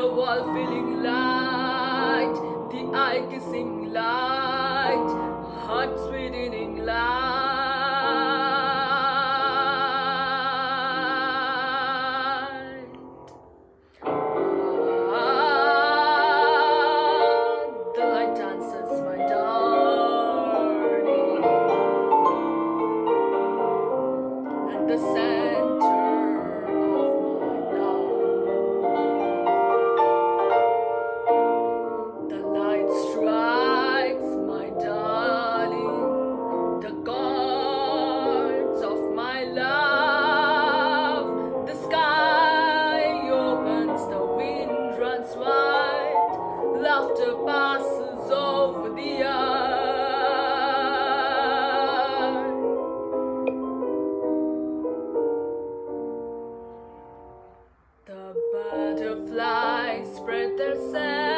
all feeling light, the eye kissing light, heart sweetening light. Ah, the light dances, my darling, at the center passes over the earth. The butterflies spread their sails.